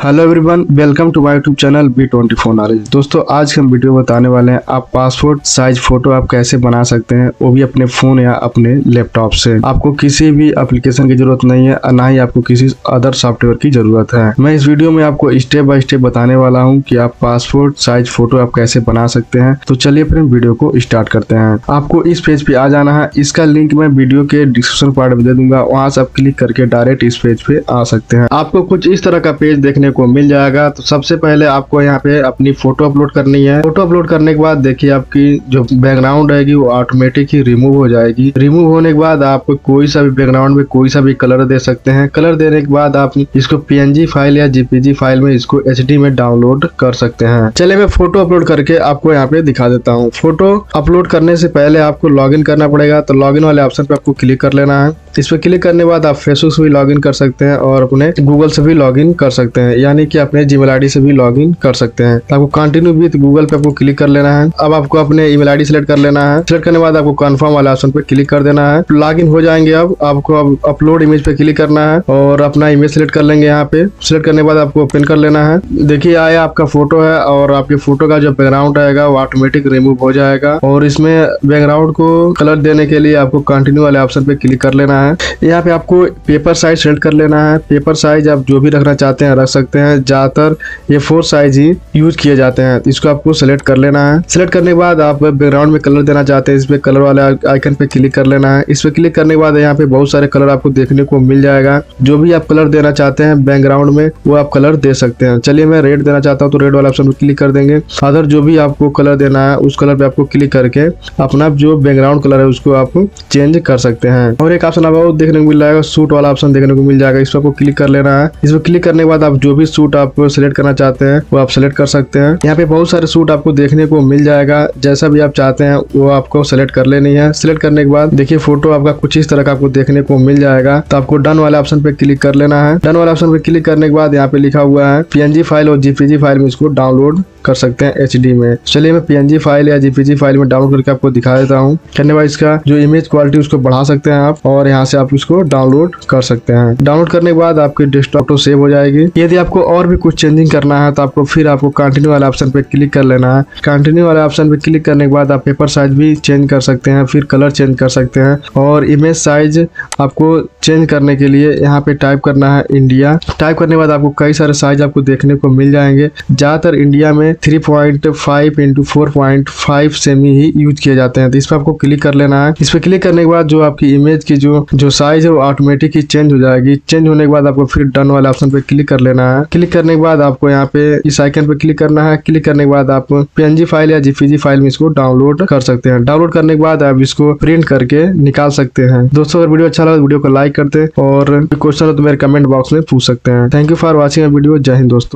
Hello everyone welcome to my YouTube channel B twenty four knowledge दोस्तों, आज हम video बताने वाले हैं, आप पासपोर्ट साइज़ फ़ोटो आप कैसे बना सकते हैं, वो भी अपने फ़ोन या अपने लैपटॉप से। आपको किसी भी एप्लीकेशन की ज़रूरत नहीं है, ना ही आपको किसी अदर सॉफ्टवेयर की ज़रूरत है। मैं इस वीडियो में आपको स्टेप बाय स्टेप बताने वाला हूँ की आप पासपोर्ट साइज़ फ़ोटो आप कैसे बना सकते हैं। तो चलिए फिर वीडियो को स्टार्ट करते हैं। आपको इस पेज पे आ जाना है, इसका लिंक मैं वीडियो के डिस्क्रिप्शन पार्ट में दे दूँगा, वहाँ से आप क्लिक करके डायरेक्ट इस पेज पे आ सकते हैं। आपको कुछ इस तरह का पेज देखने को मिल जाएगा। तो सबसे पहले आपको यहाँ पे अपनी फ़ोटो अपलोड करनी है। फ़ोटो अपलोड करने के बाद देखिए आपकी जो बैकग्राउंड रहेगी, वो ऑटोमेटिक ही रिमूव हो जाएगी। रिमूव होने के बाद आप कोई सा भी बैकग्राउंड में कोई सा भी कलर दे सकते हैं। कलर देने के बाद आप इसको पीएनजी फ़ाइल या जीपीजी फ़ाइल में इसको एचडी में डाउनलोड कर सकते हैं। चले मैं फ़ोटो अपलोड करके आपको यहाँ पे दिखा देता हूँ। फ़ोटो अपलोड करने से पहले आपको लॉगिन करना पड़ेगा। तो लॉगिन वाले ऑप्शन पे आपको क्लिक कर लेना है। इस पर क्लिक करने बाद आप फेसबुक से भी लॉगिन कर सकते हैं और अपने गूगल से भी लॉगिन कर सकते हैं। यानी कि अपने जीमेल आईडी से भी लॉगिन कर सकते हैं। तो आपको कंटिन्यू विथ गूगल पे आपको क्लिक कर लेना है। अब आपको अपने ईमेल आईडी सेलेक्ट कर लेना है। सेलेक्ट करने बाद आपको कंफर्म वाले ऑप्शन पे क्लिक कर देना है। लॉगिन हो जाएँगे अब। आपको अब अपलोड इमेज पे क्लिक करना है और अपना इमेज सेलेक्ट कर लेंगे यहाँ पे। सिलेक्ट करने बाद आपको ओपन कर लेना है। देखिए आया आपका फ़ोटो है और आपके फ़ोटो का जो बैकग्राउंड रहेगा वो ऑटोमेटिक रिमूव हो जाएगा। और इसमें बैकग्राउंड को कलर देने के लिए आपको कंटिन्यू वाले ऑप्शन पे क्लिक कर लेना है। यहाँ पे आपको पेपर साइज़ सेलेक्ट कर लेना है। पेपर साइज़ आप जो भी रखना चाहते हैं, रख सकते हैं। ज़्यादातर ये फोर साइज़ ही यूज़ किए जाते हैं। इसको आपको सेलेक्ट कर लेना है। सेलेक्ट करने के बाद आप बैकग्राउंड में कलर देना चाहते हैं। इस पे कलर वाले आइकन पे क्लिक कर लेना है। इस पे क्लिक करने के बाद यहाँ पे बहुत सारे कलर आपको देखने को मिल जाएगा। जो भी आप कलर देना चाहते हैं बैकग्राउंड में, वो आप कलर दे सकते हैं। चलिए मैं रेड देना चाहता हूँ तो रेड वाले ऑप्शन पे क्लिक कर देंगे। अदर जो भी आपको कलर देना है, उस कलर पे आपको क्लिक करके अपना जो बैकग्राउंड कलर है, उसको आप चेंज कर सकते हैं। और एक ऑप्शन आपको देखने को मिल जाएगा सूट वाला ऑप्शन देखने को मिल जाएगा। इस पर आपको क्लिक कर लेना है। इस पर क्लिक करने के बाद आप जो भी सूट आप सिलेक्ट करना चाहते हैं, वो आप सिलेक्ट कर सकते हैं। यहाँ पे बहुत सारे सूट आपको देखने को मिल जाएगा। जैसा भी आप चाहते हैं, वो आपको सेलेक्ट कर लेनी है। सिलेक्ट करने के बाद देखिए फ़ोटो आपका कुछ इस तरह का आपको देखने को मिल जाएगा। तो आपको डन वाले ऑप्शन पे क्लिक कर लेना है। डन वाले ऑप्शन पे क्लिक करने के बाद यहाँ पे लिखा हुआ है पीएनजी फ़ाइल और जीपीजी फ़ाइल में इसको डाउनलोड कर सकते हैं एचडी में। चलिए मैं पीएनजी फ़ाइल या जीपीजी फ़ाइल में डाउनलोड करके आपको दिखा देता हूँ। करने बाद इसका जो इमेज क्वालिटी उसको बढ़ा सकते हैं आप और यहाँ से आप इसको डाउनलोड कर सकते हैं। डाउनलोड करने के बाद आपकी डेस्कटॉप तो सेव हो जाएगी। यदि आपको और भी कुछ चेंजिंग करना है तो आपको फिर आपको कंटिन्यू वाले ऑप्शन पे क्लिक कर लेना है। कंटिन्यू वाले ऑप्शन पे क्लिक करने के बाद आप पेपर साइज़ भी चेंज कर सकते हैं, फिर कलर चेंज कर सकते हैं और इमेज साइज़ आपको चेंज करने के लिए यहाँ पे टाइप करना है इंडिया टाइप करने के बाद आपको कई सारे साइज़ आपको देखने को मिल जाएँगे। ज़्यादातर इंडिया में three point five into four point five semi ही यूज़ किए जाते हैं। तो इस पर आपको क्लिक कर लेना है। इस पर क्लिक करने के बाद जो आपकी इमेज की जो जो साइज़ है वो ऑटोमेटिक ही चेंज हो जाएगी। चेंज होने के बाद आपको फिर डन वाले ऑप्शन पे क्लिक कर लेना है। क्लिक करने के बाद आपको यहाँ पे इस आइकन पे क्लिक करना है। क्लिक करने के बाद आप पीएनजी फ़ाइल या जीपीजी फ़ाइल में इसको डाउनलोड कर सकते हैं। डाउनलोड करने के बाद आप इसको प्रिंट करके निकाल सकते हैं। दोस्तों, अगर वीडियो अच्छा लगा तो वीडियो को लाइक करते और क्वेश्चन हो तो मेरे कमेंट बॉक्स में पूछ सकते हैं। Thank you for watching video जय हिंद दोस्तों।